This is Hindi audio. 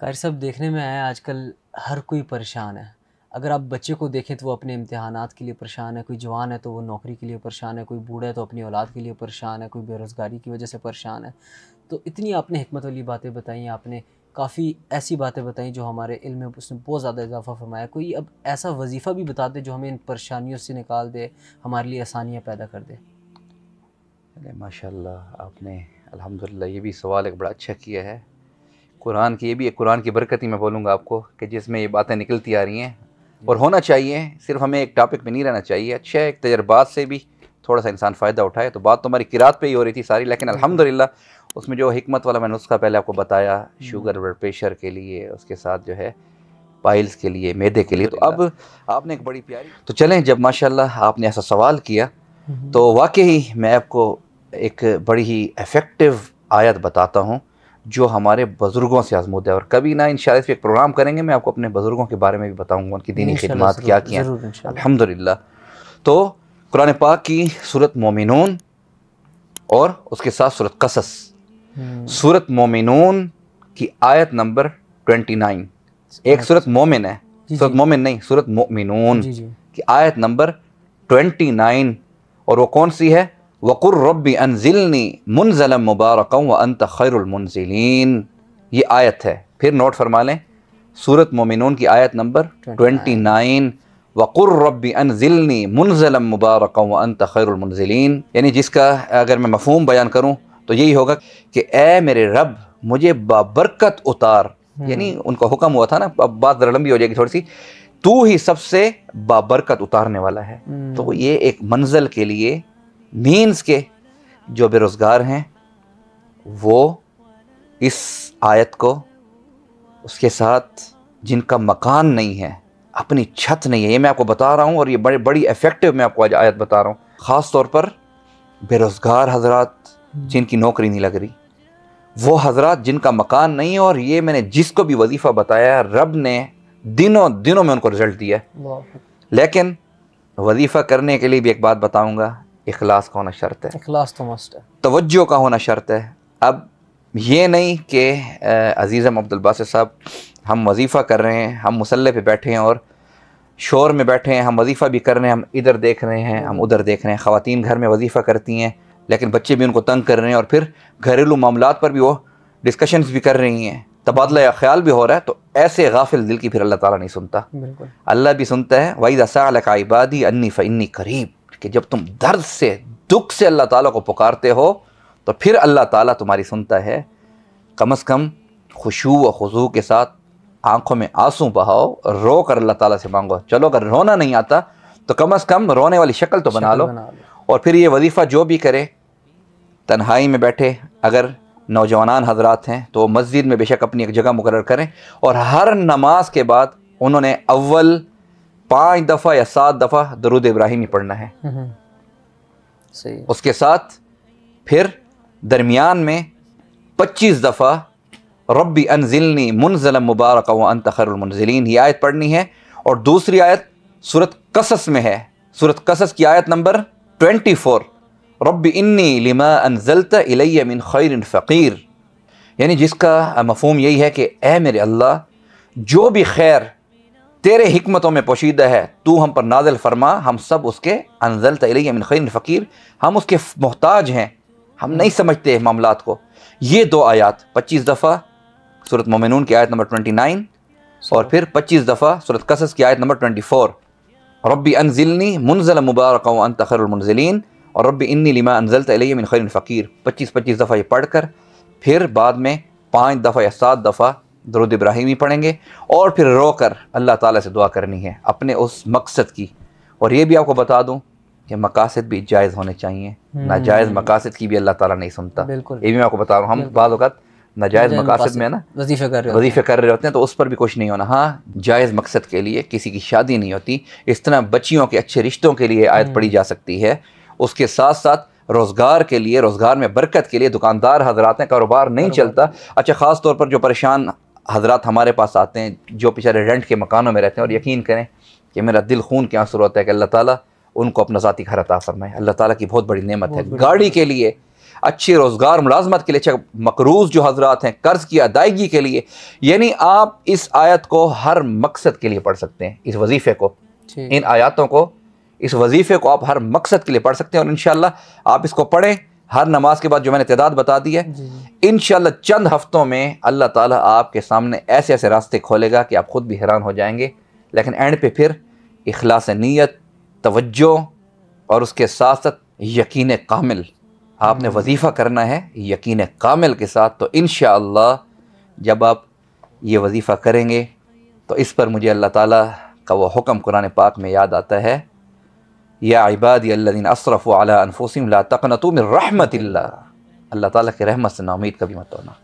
कारी साहब देखने में आया आजकल हर कोई परेशान है। अगर आप बच्चे को देखें तो वो अपने इम्तहानात के लिए परेशान है, कोई जवान है तो वो नौकरी के लिए परेशान है, कोई बूढ़ा है तो अपनी औलाद के लिए परेशान है, कोई बेरोज़गारी की वजह से परेशान है। तो इतनी आपने हमत वाली बातें बताई, आपने काफ़ी ऐसी बातें बताई जो हमारे इल्म में उसने बहुत ज़्यादा इजाफा फरमाया। कोई अब ऐसा वजीफ़ा भी बता दे जो हमें इन परेशानियों से निकाल दे, हमारे लिए आसानियाँ पैदा कर दे। माशाल्लाह, आपने अल्हम्दुलिल्लाह ये भी सवाल एक बड़ा अच्छा किया है। कुरान की ये भी एक कुरान की बरकत ही मैं बोलूँगा आपको कि जिसमें ये बातें निकलती आ रही हैं। और होना चाहिए सिर्फ़ हमें एक टॉपिक पे नहीं रहना चाहिए। अच्छा एक तजर्बात से भी थोड़ा सा इंसान फ़ायदा उठाए तो बात तो हमारी किरात पे ही हो रही थी सारी लेकिन अल्हम्दुलिल्लाह उसमें जो हमत वाला मैंने उसका पहले आपको बताया हम्म। शुगर ब्लड प्रेशर के लिए उसके साथ जो है पाइल्स के लिए मैदे के लिए तो अब आपने एक बड़ी प्यारी तो चलें जब माशाल्लाह आपने ऐसा सवाल किया तो वाकई मैं आपको एक बड़ी ही इफ़ेक्टिव आयत बताता हूँ। जो हमारे बुज़ुर्गों से आजमूद है। और कभी ना इन पर एक प्रोग्राम करेंगे मैं आपको अपने बुज़ुर्गों के बारे में भी बताऊँगा उनकी दीनी खिदमत क्या किया। इंशाल्लाह। तो कुरान पाक की सूरत मोमिनून और उसके साथ सूरत कसस। हम्म, सूरत मोमिनून की आयत नंबर 29 एक सूरत मोमिन है। सूरत मोमिन नहीं सूरत मोमिनून की आयत नंबर 29 और वो कौन सी है? वक़ुर रब्बी अनजिलनी मुनजलम मुबारक व खैरुल ये आयत है। फिर नोट फरमा लें। सूरत मोमिनून की आयत नंबर 29 वक़ुर रब्बी अनजिलनी मुनजलम मुबारक व खैरुल यानी जिसका अगर मैं मफहूम बयान करूँ तो यही होगा कि ए मेरे रब मुझे बाबरकत उतार। यानी उनका हुक्म हुआ था ना अब बात लंबी हो जाएगी थोड़ी सी तू ही सबसे बाबरकत उतारने वाला है। हम्म, तो ये एक मंजिल के लिए मीन्स के जो बेरोज़गार हैं वो इस आयत को उसके साथ जिनका मकान नहीं है अपनी छत नहीं है ये मैं आपको बता रहा हूँ और ये बड़े बड़ी इफ़ेक्टिव मैं आपको आज आयत बता रहा हूँ। ख़ास तौर पर बेरोज़गार हजरात जिनकी नौकरी नहीं लग रही वो हजरात जिनका मकान नहीं है और ये मैंने जिसको भी वजीफ़ा बताया रब ने दिनों दिनों में उनको रिज़ल्ट दिया लेकिन वजीफ़ा करने के लिए भी एक बात बताऊँगा इखलास का होना शर्त है। इखलास तो मस्ट है। तवज्जो का होना शर्त है। अब ये नहीं कि अजीज़म अब्दुल बासित साहब हम वजीफ़ा कर रहे हैं हम मुसल्ले पे बैठे हैं और शोर में बैठे हैं हम वजीफ़ा भी कर रहे हैं हम इधर देख रहे हैं हम उधर देख रहे हैं। ख़वातीन घर में वजीफ़ा करती हैं लेकिन बच्चे भी उनको तंग कर रहे हैं और फिर घरेलू मामलात पर भी वो डिस्कशन भी कर रही हैं। तबादला या ख्याल भी हो रहा है तो ऐसे गाफिल दिल की फिर अल्लाह ताला नहीं सुनता। बिल्कुल। अल्लाह भी सुनता है वही दसालक इबादी अन्नी फ़न्नी करीब। कि जब तुम दर्द से दुख से अल्लाह ताला को पुकारते हो तो फिर अल्लाह ताला तुम्हारी सुनता है कम अज़ कम खुशू व खुशू के साथ आँखों में आँसू बहाओ रो कर अल्लाह ताला से मांगो। चलो अगर रोना नहीं आता तो कम अज़ कम रोने वाली शक्ल तो बना लो। बना लो। और फिर ये वजीफ़ा जो भी करे तन्हाई में बैठे अगर नौजवान हजरात हैं तो मस्जिद में बेशक अपनी एक जगह मुकर करें। और हर नमाज़ के बाद उन्होंने अव्वल पाँच दफ़ा या सात दफ़ा दरूद इब्राहिमी पढ़ना है। हम्म, सही उसके साथ फिर दरमियान में पच्चीस दफ़ा रब्बी अनजिलनी मुनजलम मुबारक व अंत खैरुलमुनजिलीन ये आयत पढ़नी है। और दूसरी आयत सूरत कसस में है। सूरत कसस की आयत नंबर ट्वेंटी फोर। रब्बी इन्नी लिमा अनजलत इलैया मिन खैर फ़कीर। यानी जिसका मफहूम यही है कि ए मेरे अल्लाह जो भी खैर तेरे हिकमतों में पोशीदा है। तू हम पर नाजल फरमा, हम सब उसके अनजल तैलिया मिन खैर फ़कीर। हम उसके मोहताज हैं। हम नहीं समझते मामलात को। ये दो आयात, पच्चीस दफ़ा सूरत मोमिनून की आयत नंबर ट्वेंटी नाइन और फिर पच्चीस दफ़ा सूरत कसस की आयत नंबर ट्वेंटी फोर। रब्बी अनजिलनी मुनजल मुबारक व अंत खैरुलमुनजिलीन और रब्बी इन्नी लिमा अनजल तैलिया मिन खैर फ़कीर। पच्चीस पच्चीस दफ़ा ये पढ़ कर फिर बाद में पाँच दफ़ा या सात दफ़ा दरुद इब्राहिमी पढ़ेंगे और फिर रो कर अल्लाह ताला से दुआ करनी है अपने उस मकसद की। और ये भी आपको बता दूँ कि मकासद भी जायज़ होने चाहिए। नाजायज़ मकासद की भी अल्लाह ताला नहीं सुनता। बिल्कुल। ये भी मैं आपको बता रहा हूँ हम बाद वक़्त नाजायज़ मकासद में ना? वजीफे कर रहे वजीफ़े कर रहे होते हैं तो उस पर भी कुछ नहीं होना। हाँ जायज़ मकसद के लिए किसी की शादी नहीं होती। इस तरह बच्चियों के अच्छे रिश्तों के लिए आयत पढ़ी जा सकती है। उसके साथ साथ रोज़गार के लिए रोज़गार में बरकत के लिए दुकानदार हजरात हैं कारोबार नहीं चलता। अच्छा ख़ास तौर पर जो परेशान हजरात हमारे पास आते हैं जो बेचारे रेंट के मकानों में रहते हैं और यकीन करें कि मेरा दिल खून के आँसू होता है कि अल्लाह ताला उनको अपना ज़ाती घर अता फरमाए। अल्लाह ताला की बहुत बड़ी नेमत है। गाड़ी के लिए अच्छी रोज़गार मुलाजमत के लिए अच्छा मकरूज़ जो हजरात हैं कर्ज़ की अदायगी के लिए यानी आप इस आयत को हर मकसद के लिए पढ़ सकते हैं इस वजीफ़े को। इन आयतों को इस वजीफ़े को आप हर मकसद के लिए पढ़ सकते हैं और इन आप इसको पढ़ें हर नमाज़ के बाद जो मैंने तदाद बता दी है इन चंद हफ्तों में अल्लाह ताला आपके सामने ऐसे ऐसे रास्ते खोलेगा कि आप ख़ुद भी हैरान हो जाएँगे। लेकिन एंड पे फिर इखलास नीयत तवज्जो और उसके साथ साथ यकीन कामिल। आपने वजीफ़ा करना है यकीन कामिल के साथ। तो इन जब आप ये वजीफ़ा करेंगे तो इस पर मुझे अल्लाह ताला का वो हुक्म कुरान पाक में याद आता है या इबादी अल्लादीन असरफ़ अला अनफुसिम ला तकनतु मिन रहमतिल्लाह अल्लाह ताला की रहमत से नाउमीद कभी मत होना